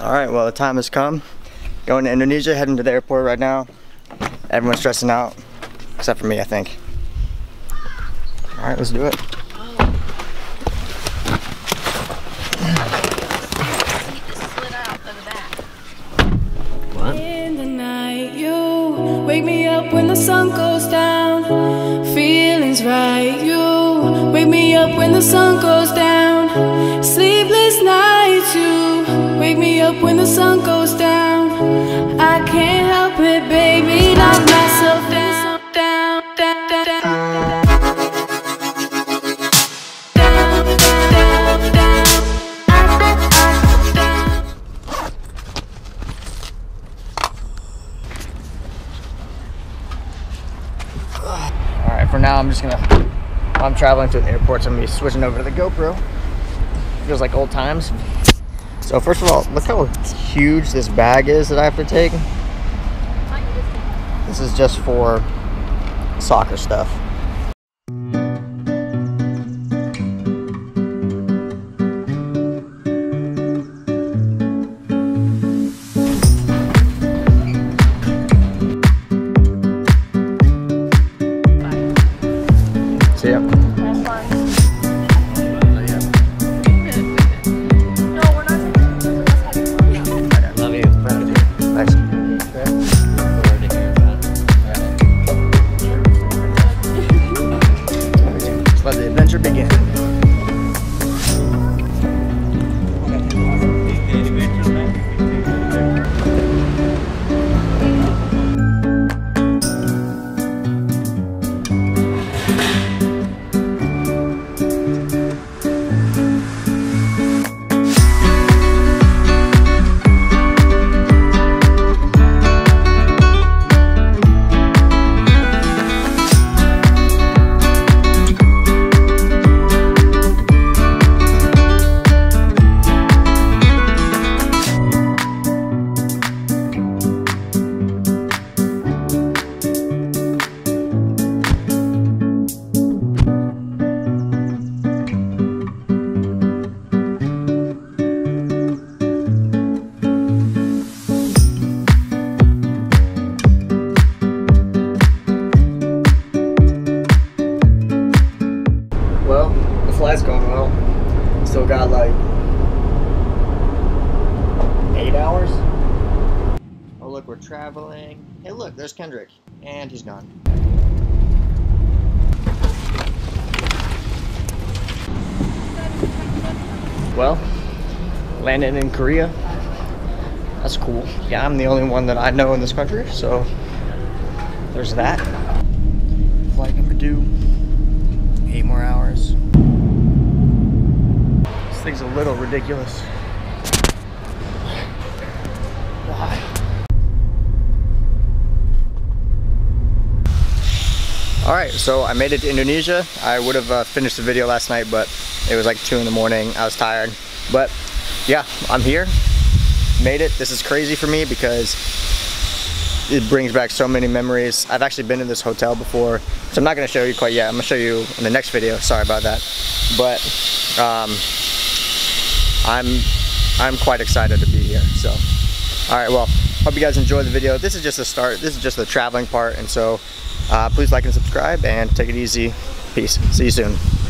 All right, well, the time has come. Going to Indonesia, heading to the airport right now. Everyone's stressing out, except for me, I think. All right, let's do it. In the night, you wake me up when the sun goes down. Feelings right, you wake me up when the sun goes up when the sun goes down. I can't help it, baby, knock myself down, down, down, down, down. Now, I'm just gonna, while I'm traveling to the airport, so I'm gonna be switching over to the GoPro. Feels like old times. So first of all, look how huge this bag is that I have to take. This is just for soccer stuff. See ya. Still got like eight hours. Oh look, we're traveling. Hey look, there's Kendrick. And he's gone. Well, landed in Korea. That's cool. Yeah, I'm the only one that I know in this country, so there's that. Flight number two. Eight more hours. Thing's a little ridiculous. Why? All right, so I made it to Indonesia. I would have uh, finished the video last night, but it was like two in the morning. I was tired, but yeah, I'm here. Made it. This is crazy for me because it brings back so many memories. I've actually been in this hotel before, so I'm not gonna show you quite yet. I'm gonna show you in the next video. Sorry about that, but um, I'm I'm quite excited to be here. So, all right, well, hope you guys enjoy the video. This is just the start. This is just the traveling part, and so uh, please like and subscribe and take it easy. Peace. See you soon.